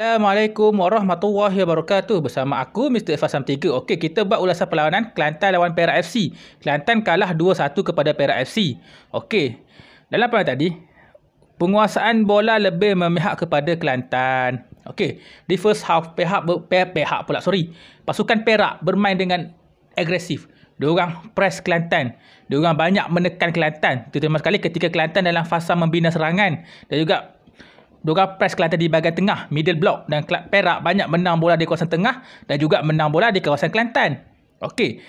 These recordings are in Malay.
Assalamualaikum warahmatullahi wabarakatuh. Bersama aku, Mr. Fasam 3. Okey, kita buat ulasan perlawanan Kelantan lawan Perak FC. Kelantan kalah 2-1 kepada Perak FC. Okey, dalam perlawanan tadi, penguasaan bola lebih memihak kepada Kelantan. Okey, di first half, pihak, pihak, pula, sorry. Pasukan Perak bermain dengan agresif. Diorang press Kelantan. Diorang banyak menekan Kelantan. Terutama sekali ketika Kelantan dalam fasa membina serangan. Dan juga Diorang press Kelantan di bahagian tengah, middle block dan Perak banyak menang bola di kawasan tengah dan juga menang bola di kawasan Kelantan. Okey.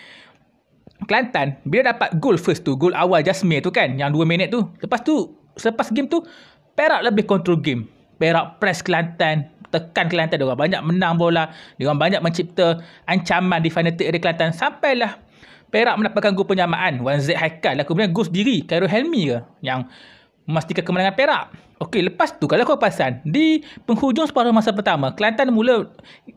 Kelantan bila dapat gol first tu, gol awal Jasmine tu kan, yang 2 minit tu. Lepas tu, selepas game tu, Perak lebih control game. Perak press Kelantan, tekan Kelantan dia banyak menang bola, dia banyak mencipta ancaman di final third area Kelantan sampailah Perak mendapatkan gol penyamaan 1Z Haikal dan kemudian gol sendiri Khairul Helmi ke yang memastikan kemenangan Perak. Okey, lepas tu kalau kau perasan, di penghujung separuh masa pertama, Kelantan mula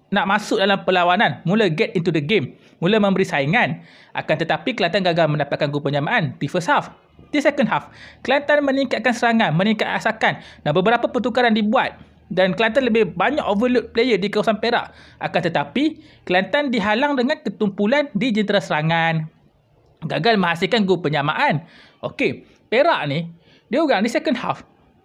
nak masuk dalam perlawanan, mula get into the game, mula memberi saingan. Akan tetapi Kelantan gagal mendapatkan gol penyamaan di first half. Di second half, Kelantan meningkatkan serangan, meningkatkan asakan dan beberapa pertukaran dibuat dan Kelantan lebih banyak overload player di kawasan Perak. Akan tetapi, Kelantan dihalang dengan ketumpulan di jentera serangan. Gagal menghasilkan gol penyamaan. Okey, Perak ni, dia orang di second half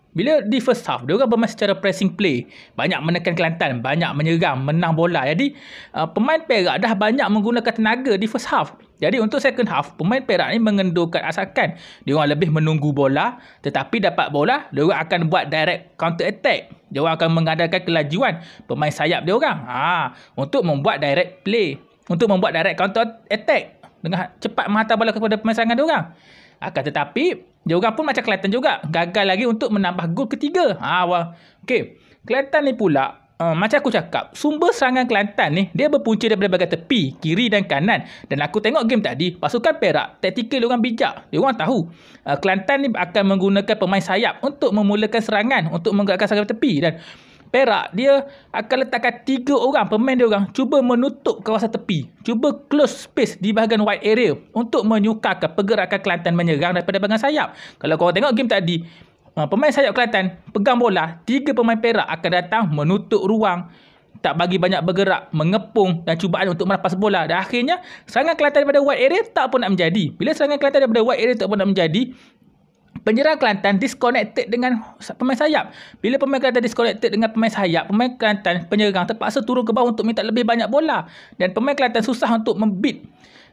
bila di first half, dia orang bermain secara pressing play. Banyak menekan Kelantan, banyak menyerang, menang bola. Jadi, uh, pemain Perak dah banyak menggunakan tenaga di first half. Jadi, untuk second half, pemain Perak ni mengendurkan asakan. Dia orang lebih menunggu bola, tetapi dapat bola, dia orang akan buat direct counter attack. Dia orang akan mengandalkan kelajuan pemain sayap dia orang. Ha, untuk membuat direct play. Untuk membuat direct counter attack. Dengan cepat menghantar bola kepada pemain serangan dia orang. Akan tetapi, dia orang pun macam Kelantan juga. Gagal lagi untuk menambah gol ketiga. Ha, wah. Okay. Kelantan ni pula, uh, macam aku cakap, sumber serangan Kelantan ni, dia berpunca daripada bahagian tepi, kiri dan kanan. Dan aku tengok game tadi, pasukan Perak, taktikal orang bijak. Dia orang tahu, uh, Kelantan ni akan menggunakan pemain sayap untuk memulakan serangan, untuk menggerakkan serangan tepi. Dan Perak dia akan letakkan tiga orang pemain dia orang cuba menutup kawasan tepi. Cuba close space di bahagian wide area untuk menyukarkan pergerakan Kelantan menyerang daripada bahagian sayap. Kalau korang tengok game tadi uh, pemain sayap Kelantan pegang bola tiga pemain Perak akan datang menutup ruang tak bagi banyak bergerak mengepung dan cubaan untuk merampas bola. Dan akhirnya serangan Kelantan daripada wide area tak pun nak menjadi. Bila serangan Kelantan daripada wide area tak pun nak menjadi Penyerang Kelantan disconnected dengan pemain sayap. Bila pemain Kelantan disconnected dengan pemain sayap, pemain Kelantan penyerang terpaksa turun ke bawah untuk minta lebih banyak bola. Dan pemain Kelantan susah untuk membit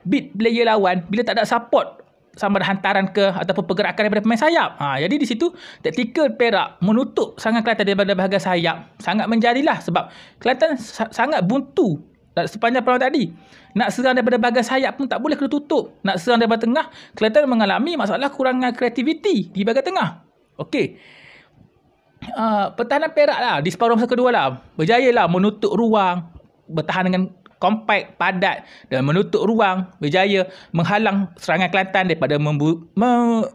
beat player lawan bila tak ada support sama ada hantaran ke ataupun pergerakan daripada pemain sayap. Ha, jadi di situ taktikal Perak menutup sangat Kelantan daripada bahagian sayap. Sangat menjadilah sebab Kelantan sangat buntu sepanjang perlawanan tadi. Nak serang daripada bahagian sayap pun tak boleh kena tutup. Nak serang daripada tengah, Kelantan mengalami masalah kurangan kreativiti di bahagian tengah. Okey. Uh, pertahanan Perak lah di separuh masa kedua lah. Berjaya lah menutup ruang. Bertahan dengan kompak, padat dan menutup ruang. Berjaya menghalang serangan Kelantan daripada membu- me-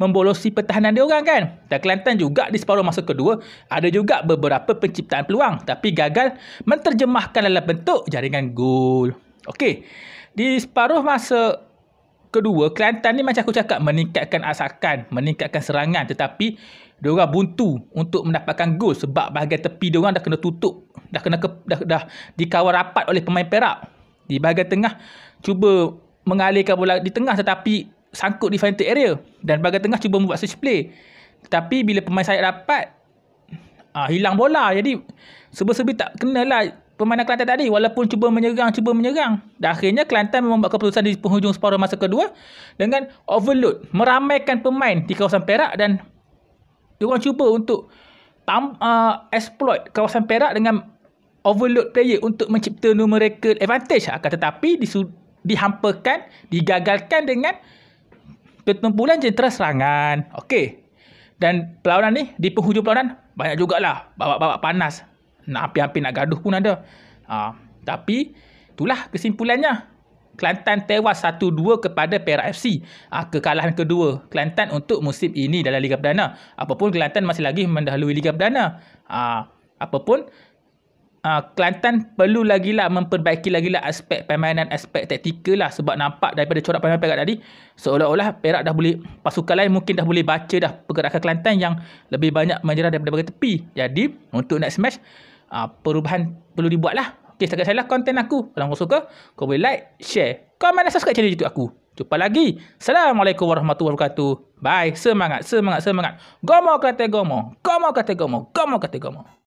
membolosi pertahanan dia orang kan. Dan Kelantan juga di separuh masa kedua ada juga beberapa penciptaan peluang tapi gagal menterjemahkan dalam bentuk jaringan gol. Okey. Di separuh masa kedua, Kelantan ni macam aku cakap meningkatkan asakan, meningkatkan serangan tetapi dia orang buntu untuk mendapatkan gol sebab bahagian tepi dia orang dah kena tutup, dah kena ke, dah, dah dikawal rapat oleh pemain Perak. Di bahagian tengah cuba mengalihkan bola di tengah tetapi sangkut di fantasy area dan bahagian tengah cuba membuat switch play. Tetapi bila pemain sayap dapat ah, hilang bola jadi serba-serbi tak kenalah permainan Kelantan tadi walaupun cuba menyerang cuba menyerang dan akhirnya Kelantan membuat keputusan di penghujung separuh masa kedua dengan overload meramaikan pemain di kawasan Perak dan diorang cuba untuk tam, uh, exploit kawasan Perak dengan overload player untuk mencipta numerical advantage akan tetapi disu- digagalkan dengan pertempuran jentera serangan okey dan perlawanan ni di penghujung perlawanan banyak jugalah babak-babak panas nak hampir-hampir nak gaduh pun ada. Ha, tapi itulah kesimpulannya. Kelantan tewas 1-2 kepada Perak FC. Ha, kekalahan kedua Kelantan untuk musim ini dalam Liga Perdana. Apapun Kelantan masih lagi mendahului Liga Perdana. Ha, apapun Uh, Kelantan perlu lagi lah memperbaiki lagi lah aspek permainan, aspek taktikal lah sebab nampak daripada corak permainan Perak tadi seolah-olah Perak dah boleh, pasukan lain mungkin dah boleh baca dah pergerakan Kelantan yang lebih banyak menyerang daripada bagian tepi. Jadi, untuk next match, uh, perubahan perlu dibuat lah. Okay, setakat saya lah konten aku. Kalau kau suka, kau boleh like, share, komen dan subscribe channel YouTube aku. Jumpa lagi. Assalamualaikum warahmatullahi wabarakatuh. Bye. Semangat, semangat, semangat. Gomo kata gomo. Gomo kata gomo. Gomo kata gomo.